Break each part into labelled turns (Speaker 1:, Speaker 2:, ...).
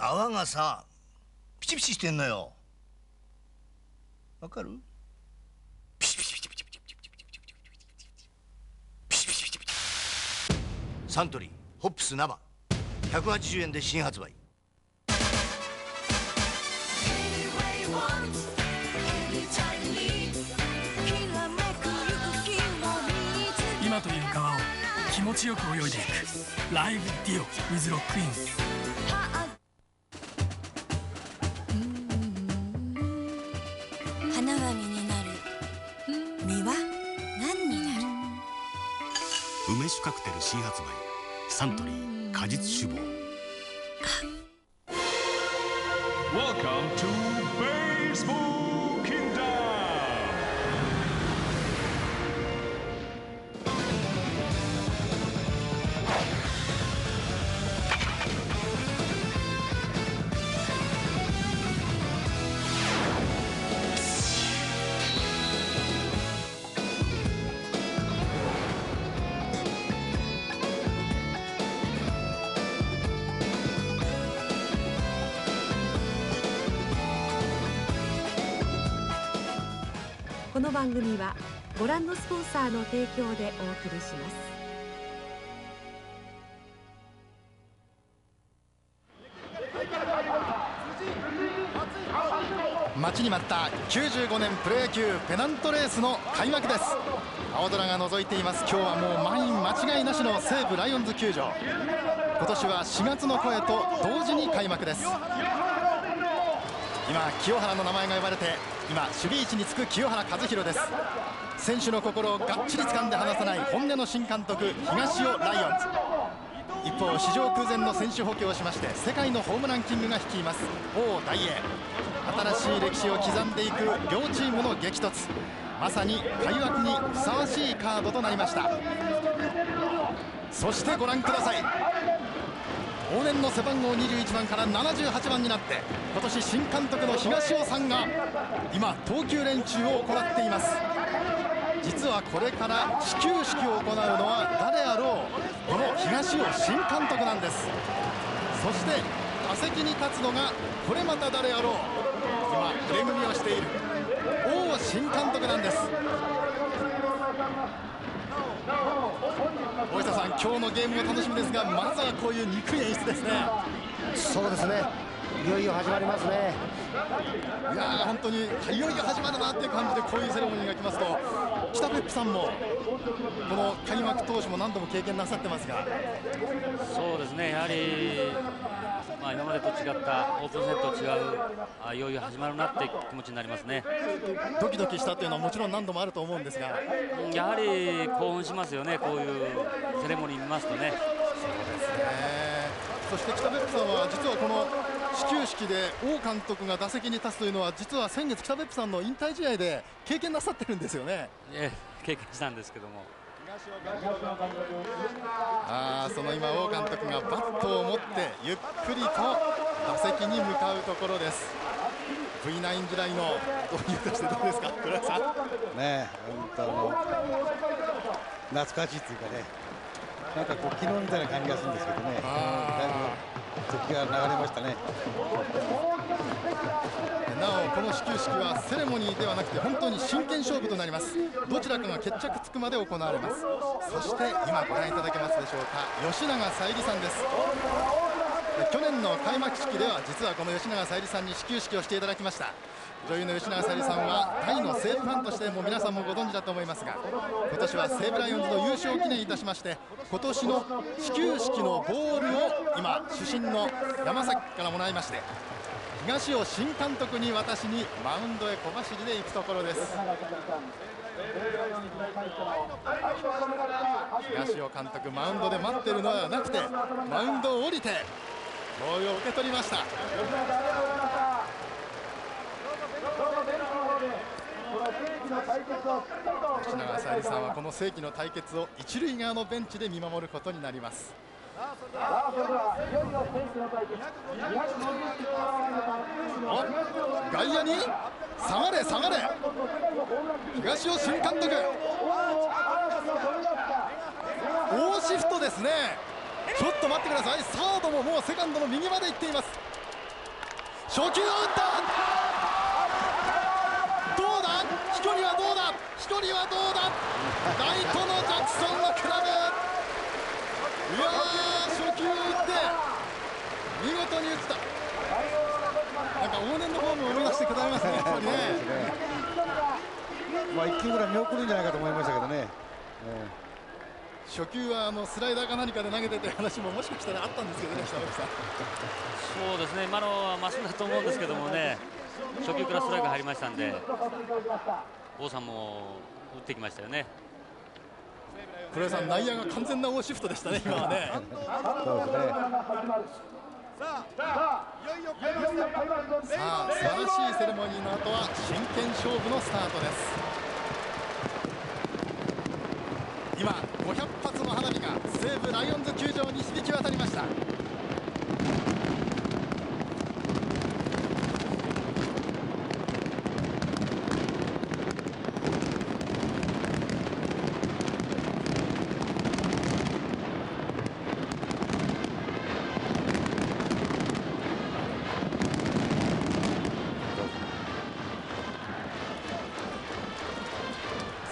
Speaker 1: 泡がさピチピチしてんのよわかるサントリーホップス生180円で新発売
Speaker 2: 今という川を気持ちよく泳いでいく「ライブ・ディオ・ウィズ・ロックイン」
Speaker 3: カクテル新発売サントリー果実酒房。
Speaker 4: この番組はご覧のスポンサーの提供でお送りします。
Speaker 5: 待ちに待った95年プロ野球ペナントレースの開幕です。青空が覗いています。今日はもう満員間違いなしの西武ライオンズ球場。今年は4月の声と同時に開幕です。今清原の名前が呼ばれて今守備位置につく清原和博です。選手の心をがっちり掴んで離さない本音の新監督東尾ライオンズ。一方史上空前の選手補強をしまして世界のホームランキングが率います王大栄。新しい歴史を刻んでいく両チームの激突。まさに開幕にふさわしいカードとなりました。そしてご覧ください。往年の背番号21番から78番になって今年新監督の東尾さんが今投球練習を行っています。実はこれから始球式を行うのは誰あろうこの東尾新監督なんです。そして打席に立つのがこれまた誰あろう今腕組みをしている王新監督なんです。大下さん今日のゲームも楽しみですがまずはこういう憎い演出ですね
Speaker 6: そうですね。いよいよ始まりますね。
Speaker 5: いやー本当にいよいよ始まるなっていう感じでこういうセレモニーが来ますと北別府さんもこの開幕投手も何度も経験なさってますが
Speaker 7: そうですね、やはり、まあ、今までと違ったオープン戦と違うあいよいよ始まるなって気持ちになりますね。
Speaker 5: ドキドキしたっていうのはもちろん何度もあると思うんですが
Speaker 7: うんやはり興奮しますよね、こういうセレモニー見ますとね。
Speaker 5: そして北別府さんは実はこの始球式で王監督が打席に立つというのは実は先月北別府さんの引退試合で経験なさってるんですよね
Speaker 7: ええ経験したんですけども。
Speaker 5: あその今王監督がバットを持ってゆっくりと打席に向かうところです V9 時代の導入としてどうですか黒田さん
Speaker 6: ねえ、本当の懐かしいというかね。なんかこう昨日みたいな感じがするんですけどね。だいぶ時が流れましたね。
Speaker 5: なおこの始球式はセレモニーではなくて本当に真剣勝負となります。どちらかが決着つくまで行われます。そして今ご覧いただけますでしょうか。吉永小百合さんです。去年の開幕式では実はこの吉永小百合さんに始球式をしていただきました女優の吉永小百合さんは大の西武ファンとしても皆さんもご存知だと思いますが今年は西武ライオンズの優勝を記念いたしまして今年の始球式のボールを今主審の山崎からもらいまして東尾新監督に渡しにマウンドへ小走りで行くところです。東尾監督マウンドで待っているのではなくてマウンドを降りてボールを受け取りました。吉永小百合さんはこの世紀の対決を一塁側のベンチで見守ることになります。お外野に下がれ下がれ。東尾新監督。大シフトですね。ちょっと待ってください。サードももうセカンドの右まで行っています。初球を打った。一人はどうだ？ライトのジャクソンのクラブ。いやー初球打って見事に打った。なんか往年のフォームを思い出してくだいますねやっぱりね。
Speaker 6: まあ1球ぐらい見送るんじゃないかと思いましたけどね、えー、
Speaker 5: 初球はあのスライダーか何かで投げてという話ももしかしたらあったんですけどね北脇さん。
Speaker 7: そうですね。今のはマシだと思うんですけどもね。初球からストライク入りましたんで。王さんも打ってきましたよね。
Speaker 5: 黒井さん内野が完全な大シフトでしたね今はね。
Speaker 6: そうですね。
Speaker 5: さあ素晴らしいセレモニーの後は真剣勝負のスタートです。今500発の花火が西武ライオンズ球場に響き渡りました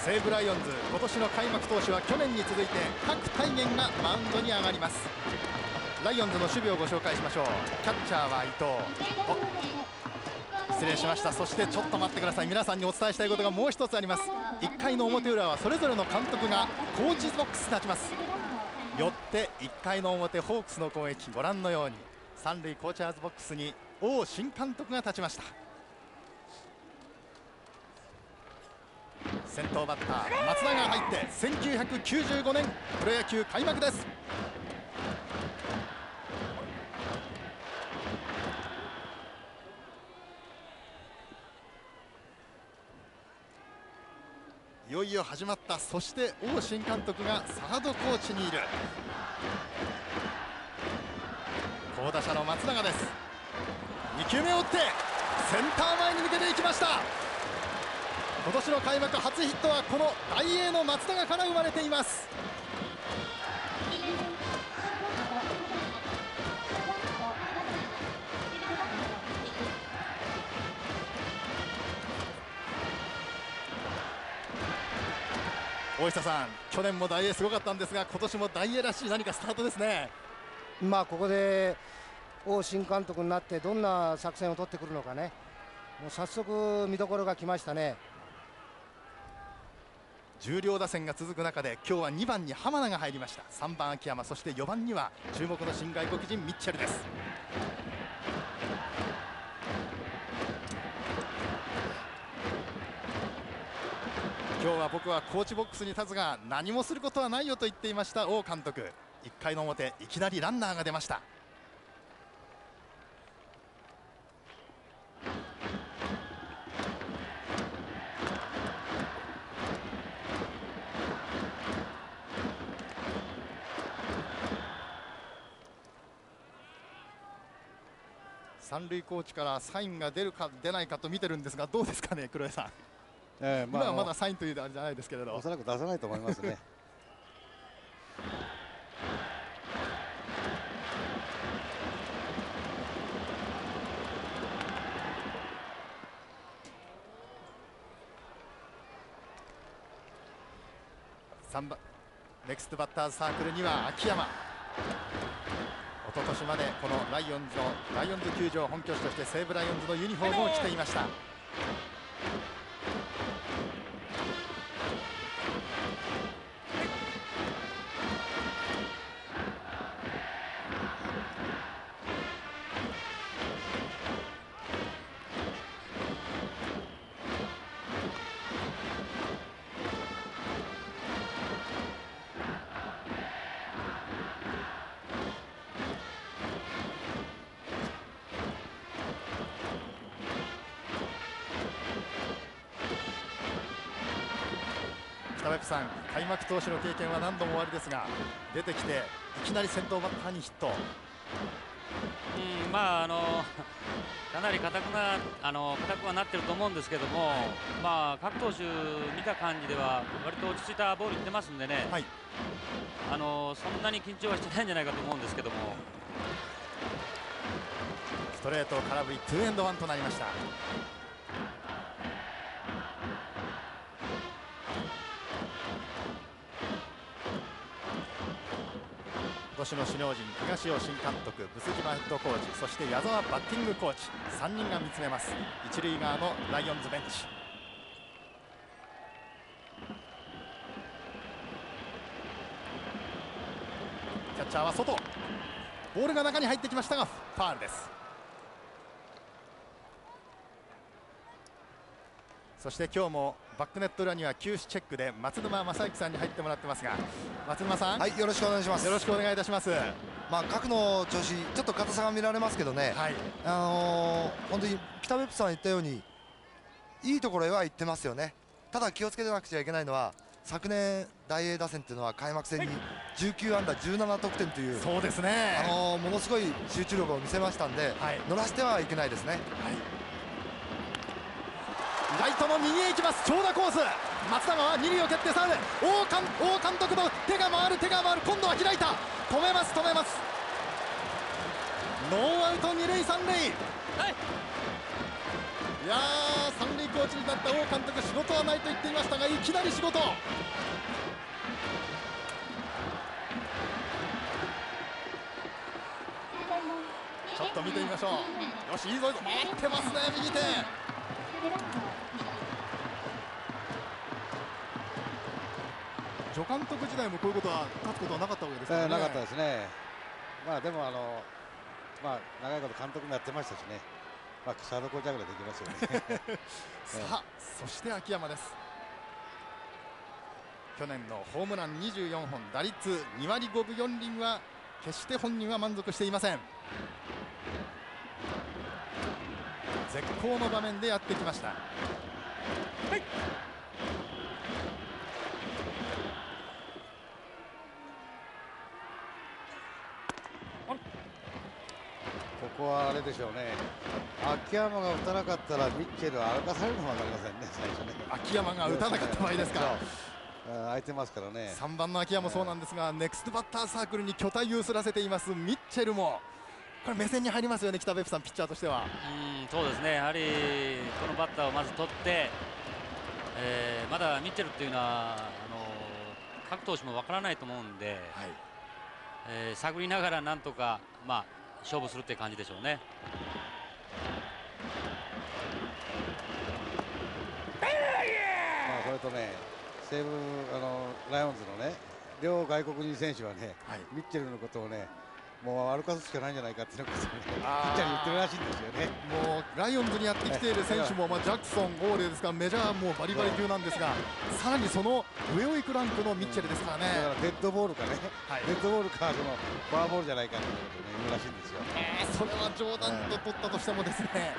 Speaker 5: 西武ライオンズ今年の開幕投手は去年に続いて郭泰源がマウンドに上がります。ライオンズの守備をご紹介しましょう。キャッチャーは伊藤。失礼しました。そしてちょっと待ってください。皆さんにお伝えしたいことがもう一つあります。1回の表裏はそれぞれの監督がコーチボックスに立ちます。よって1回の表ホークスの攻撃。ご覧のように。三塁コーチャーズボックスに王新監督が立ちました。先頭バッター松田が入って1995年プロ野球開幕です。いよいよ始まったそして王新監督がサードコーチにいる。好打者の松永です。2球目を打ってセンター前に抜けていきました。今年の開幕初ヒットはこの大英の松永から生まれています。大下さん去年も大英すごかったんですが今年も大英らしい何かスタートですね。
Speaker 8: まあここで王新監督になってどんな作戦を取ってくるのかね。もう早速見どころが来ましたね。
Speaker 5: 重量打線が続く中で今日は2番に浜田が入りました。3番秋山そして4番には注目の新外国人ミッチェルです。今日は僕はコーチボックスに立つが何もすることはないよと言っていました王監督。1回の表いきなりランナーが出ました。三塁コーチからサインが出るか出ないかと見てるんですがどうですかね黒江さん、
Speaker 6: えーまあ
Speaker 5: 今はまだサインというあれじゃないですけれど。
Speaker 6: おそらく出さないと思いますね。
Speaker 5: 3番ネクストバッターズサークルには秋山。一昨年までこのライオンズのライオンズ球場本拠地として西武ライオンズのユニフォームを着ていました。投手の経験は何度もおありですが出てきていきなり先頭バッターにヒット。
Speaker 7: うんまああのかなり硬くなあの硬くはなってると思うんですけども、まあ各投手見た感じでは割と落ち着いたボールいってますんでね、あのそんなに緊張はしてないんじゃないかと思うんですけども。
Speaker 5: ストレート空振りツーエンドワンとなりました年の首脳陣東尾新監督ブス島ヘッドコーチそして矢沢バッティングコーチ3人が見つめます。一塁側のライオンズベンチ。キャッチャーは外。ボールが中に入ってきましたがファールです。そして今日もバックネット裏には球種チェックで松沼正幸さんに入ってもらってますが松沼さん？
Speaker 9: はいよろしくお願いします。
Speaker 5: よろしくお願いいたします。
Speaker 9: まあ角の調子ちょっと硬さが見られますけどね、
Speaker 5: はい、
Speaker 9: あのー、本当に北別府さん言ったようにいいところへは行ってますよね。ただ気をつけなくちゃいけないのは昨年大英打線というのは開幕戦に19安打17得点という
Speaker 5: そうですね、
Speaker 9: あのー、ものすごい集中力を見せましたんで、はい、乗らせてはいけないですね、はい
Speaker 5: トの右へ行きます。長打コース。松永は二塁を蹴ってサード王監王監督の手が回る手が回る。今度は開いた。止めます止めます。ノーアウト二塁三塁、はい、いや三塁コーチになった王監督仕事はないと言っていましたがいきなり仕事。ちょっと見てみましょう。よしいいぞいいぞ。回ってますね右手助監督時代もこういうことは立つことはなかったわけですからね、
Speaker 6: えー、なかったですね、まあ、でもあの、まあ、長いこと監督もやってましたしね、まあ、草の子じゃぐらいできますよね。
Speaker 5: さあそして秋山です。去年のホームラン24本打率2割5分4厘は決して本人は満足していません。絶好の場面でやってきました。はい
Speaker 6: ここはあれでしょうね。秋山が打たなかったらミッチェルは歩かされるのは分かりませんね最初ね。
Speaker 5: 秋山が打たなかった場合ですか。
Speaker 6: 空いてますからね。
Speaker 5: 3番の秋山もそうなんですが、ネクストバッターサークルに巨体をすらせています。ミッチェルも。これ目線に入りますよね北別府さんピッチャーとしては。
Speaker 7: うんそうですね。やはりこのバッターをまず取って、えー、まだミッチェルっていうのはあの各投手もわからないと思うんで、はい。えー、探りながらなんとかまあ勝負するって感じでしょうね。
Speaker 6: まあそれとね西武あのライオンズのね両外国人選手はね、はい、ミッチェルのことをねもう歩かすしかないんじゃないかっていうことをね、ピッチャーに言ってるらしいんですよね。
Speaker 5: もうライオンズにやってきている選手も、まあジャクソン、オーレですからメジャーもバリバリ級なんですが、さらにその上を行くランクのミッチェルですからね。
Speaker 6: だからデッドボールかね、はい、デッドボールかそのフォアボールじゃないかということをね言うらしいんですよ。
Speaker 5: えー、それは冗談と取ったとしてもですね。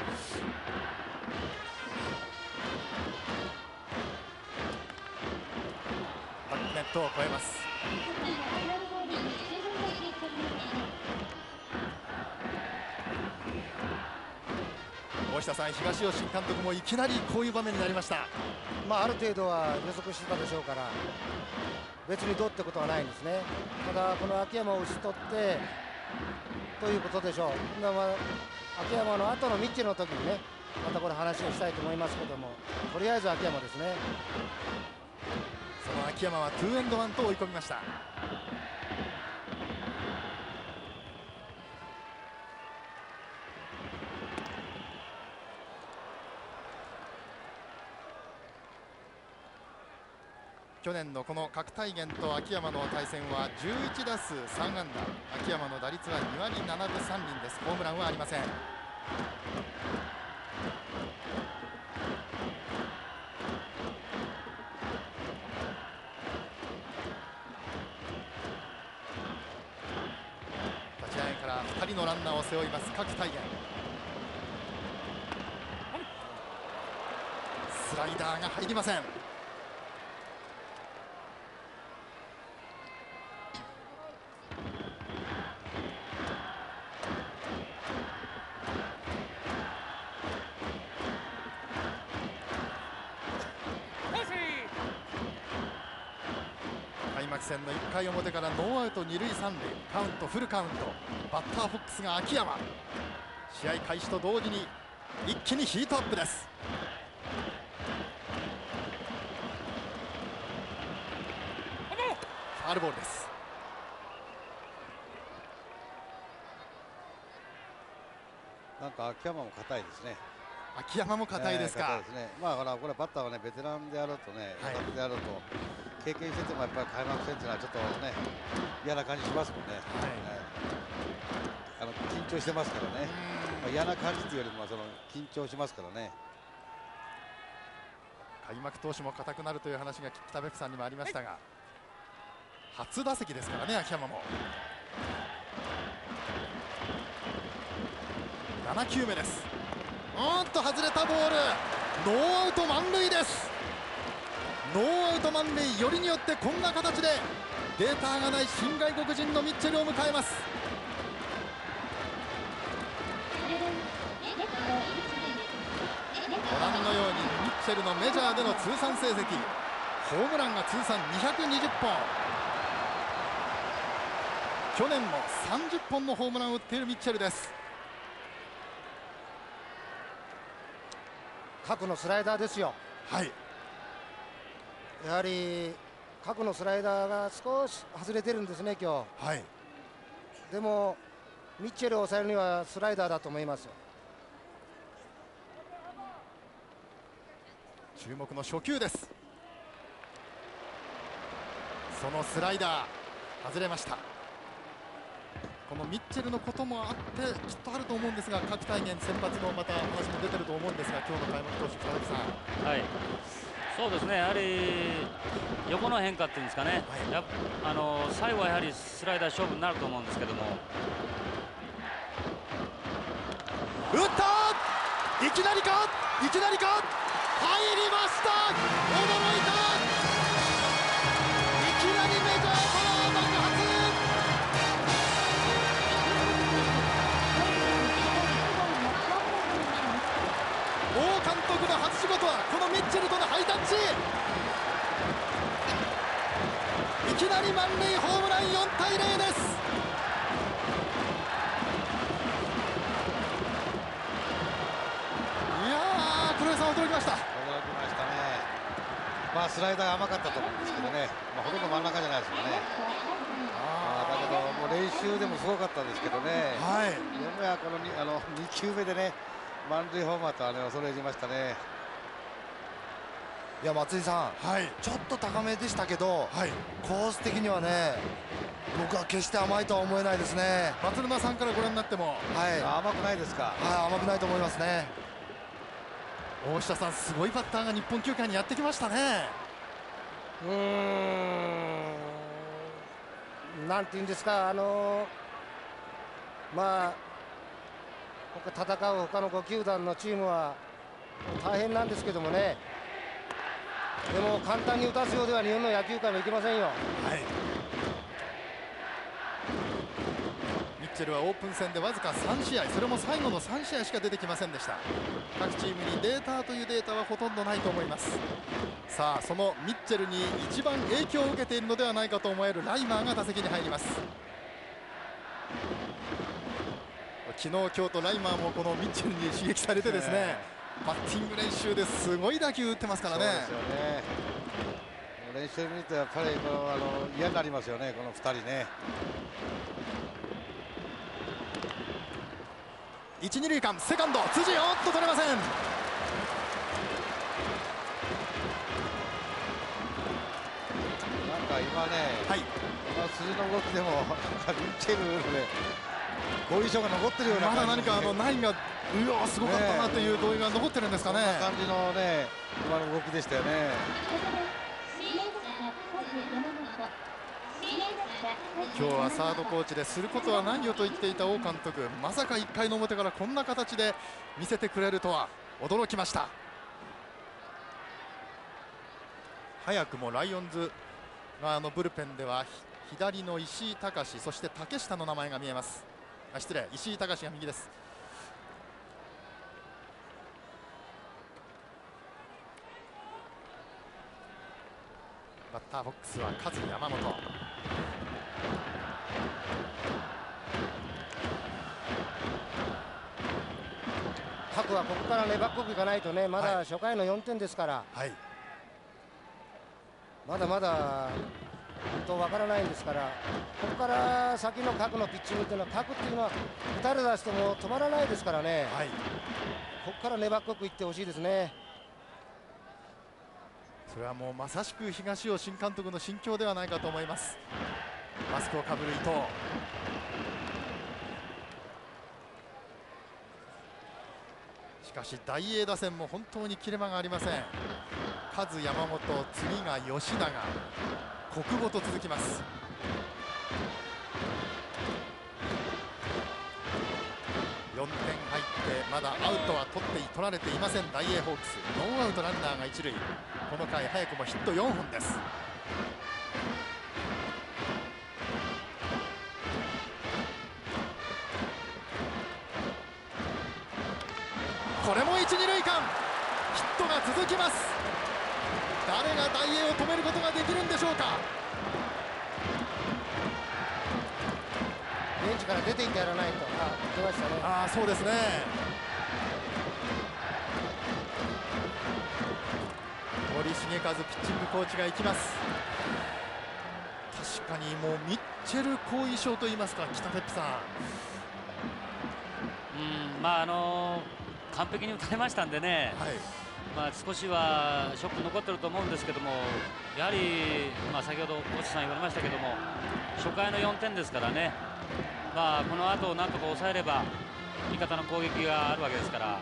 Speaker 5: バックネットを越えます。大下さん、東尾新監督もいきなりこういう場面になりました、
Speaker 8: まあ、ある程度は予測してたでしょうから別にどうってことはないんですね。ただこの秋山を打ち取ってということでしょう。まあ、秋山の後のミッチェルの時にねまたこれ話をしたいと思いますけどもとりあえず秋山ですね。
Speaker 5: その秋山はツーエンドワンと追い込みました去年のこの郭泰源と秋山の対戦は11打数3安打。秋山の打率は2割7分3厘です。ホームランはありません。立ち上げから2人のランナーを背負います。角大元スライダーが入りません開幕戦の1回表からノーアウト二塁三塁。カウントフルカウント。バッターフォックスが秋山。試合開始と同時に一気にヒートアップです。ファールボールです。
Speaker 6: なんか秋山も硬いですね。
Speaker 5: 秋山も硬いですか
Speaker 6: えーね。まあほらこれバッターはねベテランであろうとね、
Speaker 5: はい
Speaker 6: であろうと経験しててもやっぱり開幕戦っていうのはちょっとね嫌な感じしますもんね。はいあの緊張してますからね。まあ、嫌な感じっていうよりもその緊張しますからね。
Speaker 5: 開幕投手も硬くなるという話が北別府さんにもありましたが、初打席ですからね秋山も7球目ですうんと外れたボール。ノーアウト満塁です。ノーアウト満塁よりによってこんな形でデータがない新外国人のミッチェルを迎えます。ご覧のようにミッチェルのメジャーでの通算成績。ホームランが通算220本。去年も30本のホームランを打っているミッチェルです。
Speaker 8: 角のスライダーですよ。
Speaker 5: はい。
Speaker 8: やはり角のスライダーが少し外れてるんですね今
Speaker 5: 日。はい。
Speaker 8: でもミッチェルを抑えるにはスライダーだと思いますよ。
Speaker 5: 注目の初球です。そのスライダー外れましたこのミッチェルのこともあってきっとあると思うんですが各対面先発のまた話も出てると思うんですが今日の開幕投手北崎さん。
Speaker 7: はい、そうですね、やはり横の変化っていうんですかね、やっあの最後はやはりスライダー勝負になると思うんですけども、
Speaker 5: 打ったいきなりか？いきなりか？入りました！驚いたいきなり満塁ホームラン4対0ですいやー黒井さん驚きました
Speaker 6: 驚きましたね。まあスライダーが甘かったと思うんですけどね、まあ、ほとんど真ん中じゃないですよね。もう練習でもすごかったですけどね、
Speaker 5: はい、
Speaker 6: よもやこのにあの2球目でね満塁ホームランとはね恐れ入りましたね。
Speaker 9: いや松井さん、ちょっと高めでしたけど、コース的にはね僕は決して甘いとは思えないですね。
Speaker 5: 松沼さんからご覧になっても。
Speaker 9: はい。
Speaker 6: 甘くないですか？
Speaker 9: はい甘くないと思いますね。
Speaker 5: 大下さんすごいバッターが日本球界にやってきましたね。
Speaker 8: うーん。なんていうんですか？あのまあ他戦う他の5球団のチームは大変なんですけどもねでも簡単に打たすようでは日本の野球界もいけませんよ。
Speaker 5: はい。ミッチェルはオープン戦でわずか3試合それも最後の3試合しか出てきませんでした。各チームにデータというデータはほとんどないと思います。さあそのミッチェルに一番影響を受けているのではないかと思えるライマーが打席に入ります。昨日今日とライマーもこのミッチェルに刺激されてですねバッティング練習ですごい打球打ってますからね
Speaker 6: ね。練習見るとやっぱりこのあの嫌になりますよねこの2人ね。
Speaker 5: 一二塁間セカンド辻おっと取れません
Speaker 6: なんか今ね、
Speaker 5: はい、
Speaker 6: この辻の動きでもなんかミッチェルのね後遺症が残ってるような
Speaker 5: まだ何かあのナインがうわすごかったなという動揺が残ってるんですかね。
Speaker 6: そんな感じのね今の動きでしたよね。
Speaker 5: 今日はサードコーチですることは何よと言っていた王監督。まさか1回の表からこんな形で見せてくれるとは驚きました。早くもライオンズ側のブルペンでは左の石井隆そして竹下の名前が見えます。あ失礼。石井隆が右ですターボックスは勝山本。
Speaker 8: 各はここから粘っこくいかないとねまだ初回の4点ですから、
Speaker 5: はい。
Speaker 8: まだまだとわからないんですからここから先の各のピッチングというのは各っていうのは打たれ出しても止まらないですからね、ここから粘っこくいってほしいですね。
Speaker 5: それはもうまさしく東尾新監督の心境ではないかと思います。マスクをかぶる伊藤。しかし大英打線も本当に切れ間がありません。カズ山本次が吉永。国語と続きます。点入ってまだアウトは取って取られていません。大英ホークス。ノーアウトランナーが一塁。この回早くもヒット4本です。これも一二塁間。ヒットが続きます。誰が大英を止めることができるんでしょうか
Speaker 8: ベンチから出ていってやらないと。あ出ましたね。
Speaker 5: ああそうですね。森重和ピッチングコーチが行きます。確かにもうミッチェル後遺症といいますか北ペップさん。
Speaker 7: うんまああの完璧に打たれましたんでね、まあ、少しはショック残ってると思うんですけどもやはり、まあ、先ほど越さん言われましたけども初回の4点ですからね、まあ、この後なんとか抑えれば味方の攻撃があるわけですから、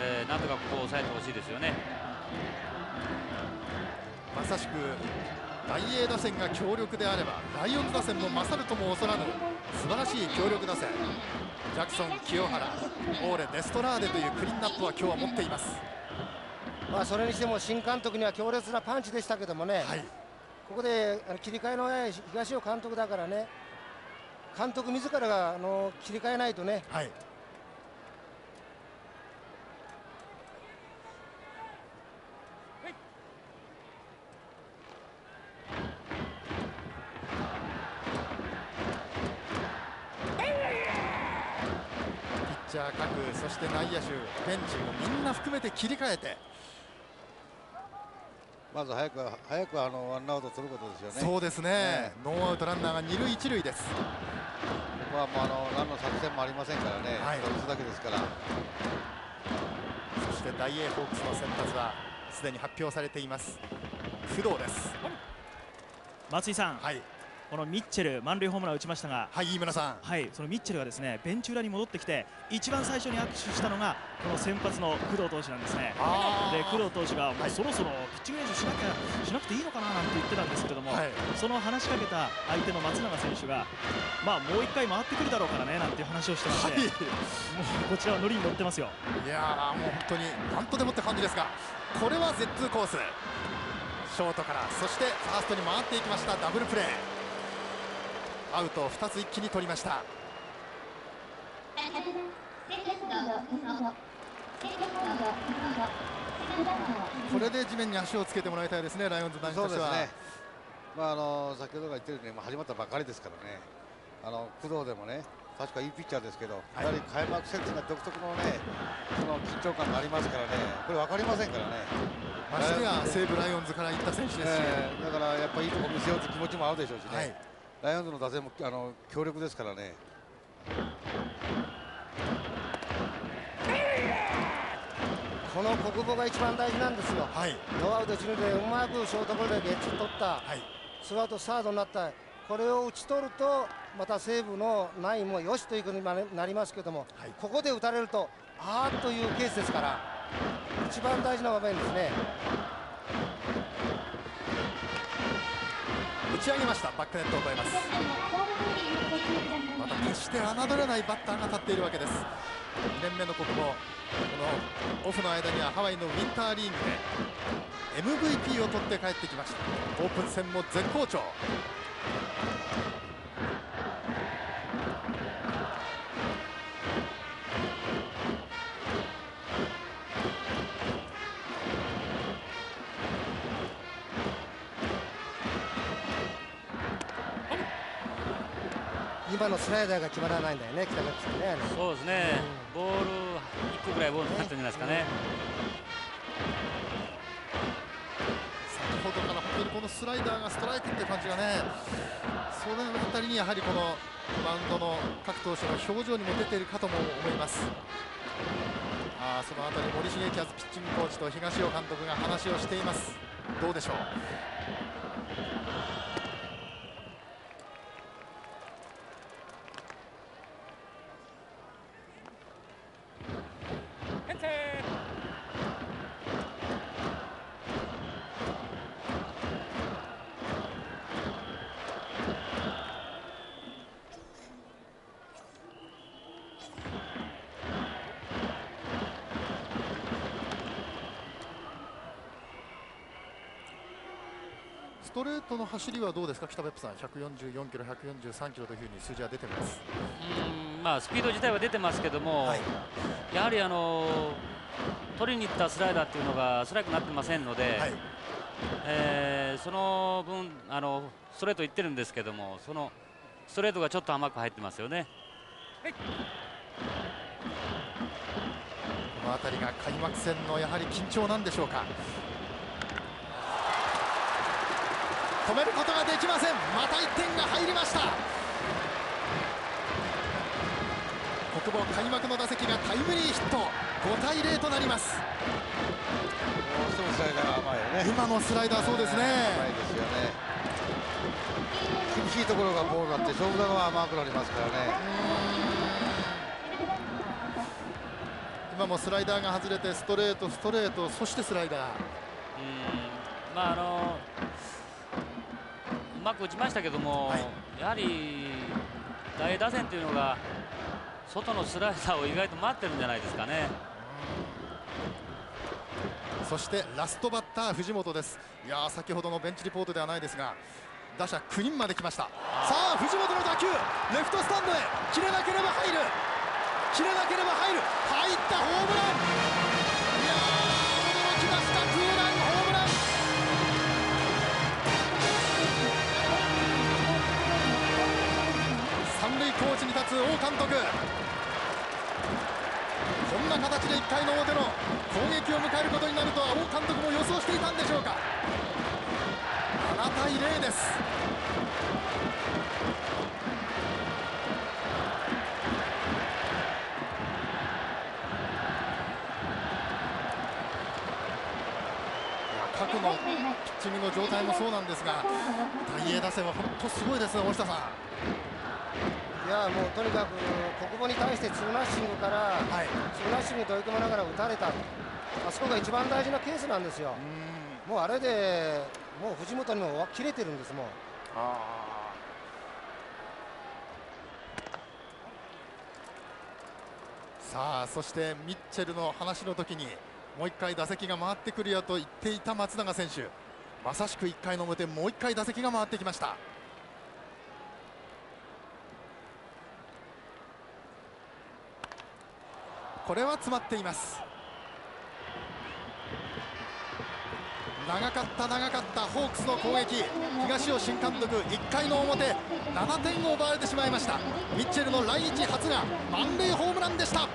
Speaker 7: えーなんとかここを抑えてほしいですよね。
Speaker 5: まさしく大英打線が強力であればライオンズ打線も勝るとも劣らぬ素晴らしい強力打線ジャクソン、清原、オーレ、デストラーデというクリーンナップは今日は持っています
Speaker 8: まあそれにしても新監督には強烈なパンチでしたけどもね、ここで切り替えの早い東尾監督だからね。監督自らがあの切り替えないとね、
Speaker 5: ピッチャー各そして内野手ベンチもみんな含めて切り替えて
Speaker 6: まず早く早くあのワンアウト取ることですよね。
Speaker 5: そうですね。ノーアウトランナーが二塁一塁です。
Speaker 6: ここはもうあの何の作戦もありませんからね。
Speaker 5: はい。
Speaker 6: 打つだけですから。
Speaker 5: そして大英ホークスの先発はすでに発表されています。工藤です。
Speaker 10: 松井さん、このミッチェル満塁ホームラン打ちましたが、
Speaker 5: はい、飯村さん、
Speaker 10: はい、そのミッチェルがですねベンチ裏に戻ってきて一番最初に握手したのがこの先発の工藤投手なんですね。で工藤投手がもうそろそろピッチング練習しなきゃしなくていいのかななんて言ってたんですけれども、
Speaker 5: はい。
Speaker 10: その話しかけた相手の松永選手がまあもう一回回ってくるだろうからねなんていう話をしてまして、もうこちらはノリに乗ってますよ。
Speaker 5: いやーもう本当になんとでもって感じですがこれは Z2 コース。ショートからそしてファーストに回っていきましたダブルプレーアウトを2つ一気に取りましたこれで地面に足をつけてもらいたいですねライオンズ男子としては
Speaker 6: ね。まああの先ほどが言ってるようにまあ始まったばかりですからね。あの工藤でもね。確かいいピッチャーですけど、やはり開幕戦というのは独特のね、その緊張感がありますからね、これ分かりませんからね。
Speaker 5: ましてや西武ライオンズから行った選手ですし、
Speaker 6: ええだからやっぱりいいとこ見せようという気持ちもあるでしょうしね、
Speaker 5: はい
Speaker 6: ライオンズの打線もあの強力ですからね。
Speaker 8: この小久保が一番大事なんですよ、ノーアウト一塁でうまくショートゴロでゲッツー取った、ツーアウトサードになった、これを打ち取ると、また西武のナインもよしということになりますけども、ここで打たれると、あーっというケースですから、一番大事な場面ですね。
Speaker 5: 打ち上げましたバックネットを越えます。また決して侮れないバッターが立っているわけです。2年目の国宝このオフの間にはハワイのウィンターリーグで MVP を取って帰ってきました。オープン戦も絶好調。
Speaker 8: ライダーが決まらないんだよね、北口さんね。
Speaker 7: そうですね、ボール1個ぐらいボールになったんじゃないですかね。
Speaker 5: 先ほどから本当にこのスライダーがストライクっていう感じがねそのあたりにやはりこのマウンドの各投手の表情にも出ているかとも思いますあーそのあたり森重キャズピッチングコーチと東尾監督が話をしていますどうでしょう？トレートの走りはどうですか？北別府さん144キロ143キロというふうに数字は出てます。
Speaker 7: うんまあ、スピード自体は出てますけども、やはりあの取りに行ったスライダーっていうのがストライクになってませんので、えーその分あのストレートいってるんですけどもそのストレートがちょっと甘く入ってますよね。
Speaker 5: この辺りが開幕戦のやはり緊張なんでしょうか？止めることができません。また1点が入りました。国母開幕の打席がタイムリーヒット。5対0となります。今のスライダーそうですね。
Speaker 6: 甘いですよね。厳しいところがボールになって勝負球は甘くなりますからね。
Speaker 5: 今もスライダーが外れてストレートストレートそしてスライダー。
Speaker 7: うん。まああのうまく打ちましたけども、やはり大打線というのが外のスライダーを意外と待ってるんじゃないですかね。
Speaker 5: そしてラストバッター藤本です。いやー先ほどのベンチリポートではないですが打者9人まで来ました。さあ藤本の打球。レフトスタンドへ。切れなければ入る。切れなければ入る。入ったホームラン王監督。こんな形で1回の表の攻撃を迎えることになるとは王監督も予想していたんでしょうか。7対0です。過去のピッチングの状態もそうなんですが大英打線は本当すごいですね大下さん。
Speaker 8: いやもうとにかく国母に対してツーナッシングから、ツーナッシングと追い込みながら打たれたあそこが一番大事なケースなんですよ。もうあれでもう藤本にも切れてるんですもん
Speaker 5: さあそしてミッチェルの話の時にもう1回打席が回ってくるよと言っていた松永選手。まさしく1回の表もう1回打席が回ってきましたこれは詰まっています。長かった長かった。ホークスの攻撃。東尾新監督1回の表7点を奪われてしまいました。ミッチェルの来日初が満塁ホームランでした。